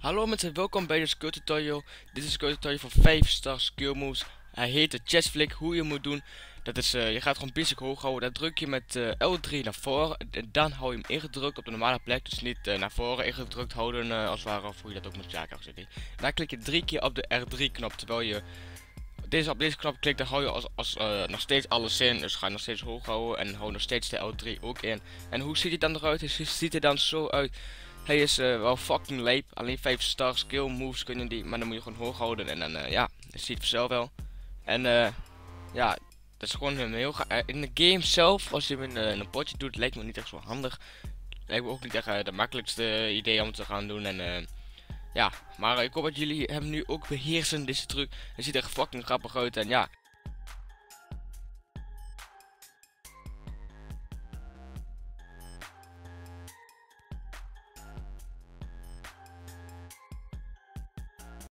Hallo mensen, welkom bij de skill tutorial. Dit is een tutorial van 5 star skill moves. Hij heet de chest flick, hoe je moet doen. Dat is, uh, je gaat gewoon basic hoog houden. Dan druk je met uh, L3 naar voren. En dan hou je hem ingedrukt op de normale plek. Dus niet uh, naar voren ingedrukt houden als het ware. Of hoe je dat ook moet jagen. Dan klik je drie keer op de R3 knop. Terwijl je deze, op deze knop klikt, dan hou je als, als, nog steeds alles in. Dus ga je nog steeds hoog houden. En hou nog steeds de L3 ook in. En hoe ziet hij dan eruit? Hij ziet er dan zo uit. Hij is uh, wel fucking leep. Alleen 5 star skill moves kunnen die. Maar dan moet je gewoon hoog houden. En dan, uh, ja, dat ziet vanzelf wel. En uh, ja, dat is gewoon heel gaaf. in de game zelf, als je hem in, een potje doet, lijkt me niet echt zo handig. Lijkt me ook niet echt de makkelijkste idee om te gaan doen. En ja, maar ik hoop dat jullie hem nu ook beheersen, deze truc. Het ziet er fucking grappig uit. En ja,